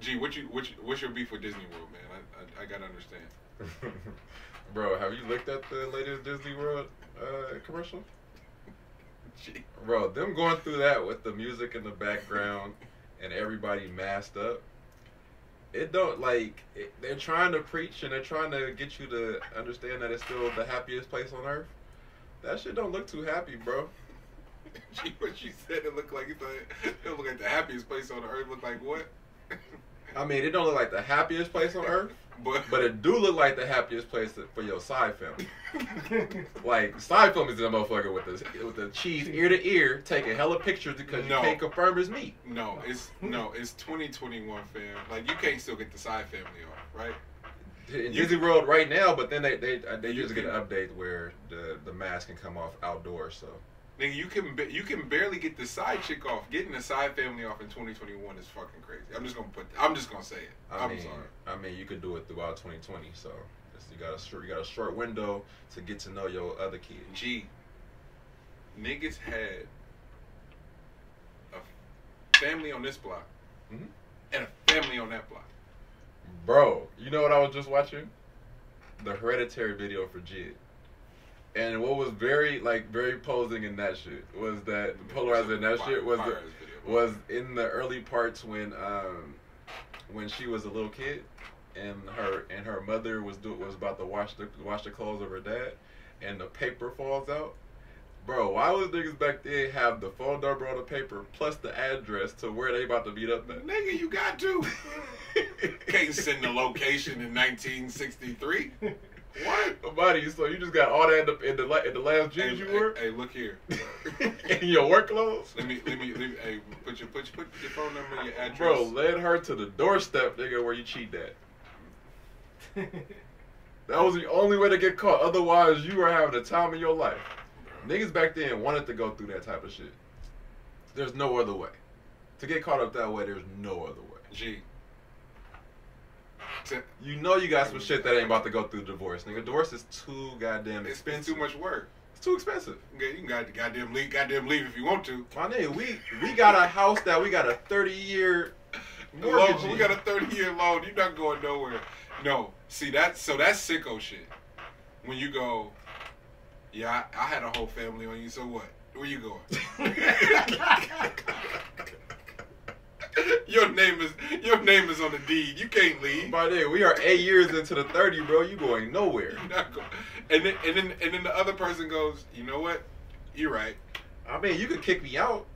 Gee, what you what you, what's your beef with Disney World, man? I I, I gotta understand. Bro, have you looked at the latest Disney World uh, commercial? Gee. Bro, them going through that with the music in the background and everybody masked up. It don't like it, they're trying to preach and they're trying to get you to understand that it's still the happiest place on earth. That shit don't look too happy, bro. Gee, what she said, it looked like it, it looked like the happiest place on earth. Looked like what? I mean, it don't look like the happiest place on earth, but but it do look like the happiest place for your side family. Like side film is the motherfucker with the with the cheese ear to ear taking hella pictures because No. you can't confirm his meat. no, it's no, it's 2021, fam. Like you can't still get the side family off, right? In You- Disney World right now, but then they they uh, they You just get an update where the the mask can come off outdoors. So Nigga, you can ba- you can barely get the side chick off. Getting the side family off in 2021 is fucking crazy. I'm just gonna put. I'm just gonna say it. I I'm mean, sorry. I mean, you could do it throughout 2020. So you got a short you got a short window to get to know your other kid. G. Niggas had a family on this block Mhm. and a family on that block. Bro, you know what I was just watching? The Hereditary video for Jid. And what was very like very posing in that shit was that polarizing in that shit was the, was in the early parts when um when she was a little kid and her and her mother was do, was about to wash the wash the clothes of her dad and the paper falls out. Bro, why was niggas back then have the phone number on the paper plus the address to where they about to meet up at? Nigga, you got to. Can't send the location in 1963. What? Buddy, so you just got all that in the in the, in the last Hey, jeans you wore hey, look here. in your work clothes? Let me, let me, let me. Hey, put your, put your, put your phone number, and your address. Bro, led her to the doorstep, nigga, where you cheat at. That was the only way to get caught. Otherwise, you were having the time of your life. Niggas back then wanted to go through that type of shit. There's no other way. To get caught up that way, there's no other way. G. You know you got some shit that ain't about to go through divorce, nigga. Divorce is too goddamn It's, expensive. it's too much work. It's too expensive. Okay, you can got goddamn leave, goddamn leave if you want to. My nigga, we we got a house that we got a 30 year Loan, mortgage. we got a 30 year loan. You're not going nowhere. No. See, that's so that's sicko shit. When you go, yeah, I, I had a whole family on you, so what? Where you going? your name is your name is on the deed. You can't leave. My nigga, we are eight years into the 30, bro. You going nowhere. You're not go- and then and then and then the other person goes, you know what? You're right. I mean, you could kick me out.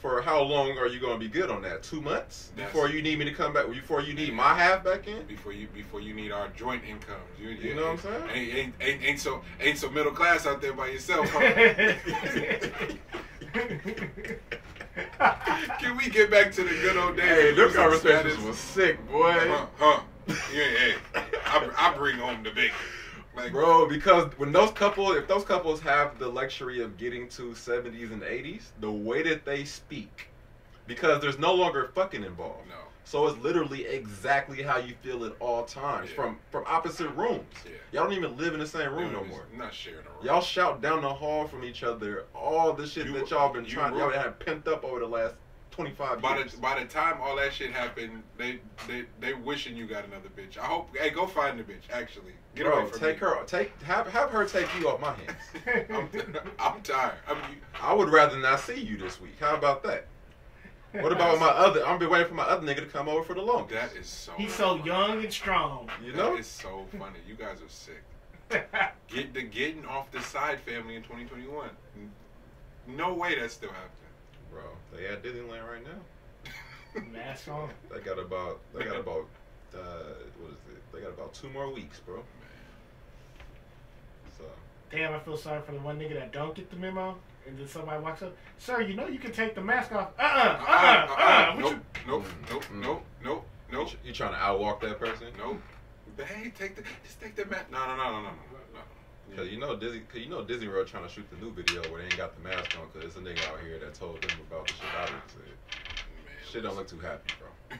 For how long are you gonna be good on that? Two months That's- before you need me to come back. Before you need my half back in. Before you before you need our joint incomes. You, You know what I'm saying? Ain't, ain't, ain't, ain't so ain't so middle class out there by yourself. Huh? Can we get back to the good old days? Hey, conversations was sick, boy. Huh? huh. Yeah, hey, I, I bring home the bacon. Like, Bro, because when those couples, if those couples have the luxury of getting to 70s and 80s, the way that they speak, because there's no longer fucking involved. no. So it's literally exactly how you feel at all times Yeah. from from opposite rooms. Yeah. Y'all don't even live in the same room No, no more. Not sharing a room. Y'all shout down the hall from each other all the shit You- that y'all been trying, y'all have pent up over the last 25 By years. the by the time all that shit happened, they they they wishing you got another bitch. I hope. Hey, go find the bitch. Actually, get Bro, away from take me. her, take have have her take you off my hands. I'm, I'm tired. I mean, I would rather not see you this week. How about that? What about my other? I'm been waiting for my other nigga to come over for the longest. that is so. He's so funny. young and strong. You know? That is so funny. You guys are sick. Get the getting off the side family in 2021. No way that's still happening. Bro, they at Disneyland right now. Mask on. They got about they got about uh what is it? They got about two more weeks, bro. So Damn, I feel sorry for the one nigga that don't get the memo. And then somebody walks up, sir, you know you can take the mask off. Uh uh, uh uh, uh. What nope, you- nope, nope, mm. nope, nope, nope, you, tr- you trying to outwalk that person? nope. Hey, take the just take the mat. No, no, no, no, no, no, no. Cause you know Disney, cause you know Disney World trying to shoot the new video where they ain't got the mask on, cause it's a nigga out here that told them about the shit I done said. Man, Shit don't look too happy, bro.